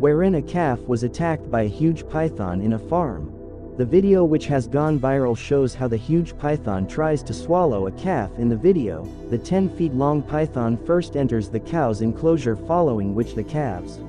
wherein a calf was attacked by a huge python in a farm. The video which has gone viral shows how the huge python tries to swallow a calf in the video, the 10 feet long python first enters the cow's enclosure following which the calves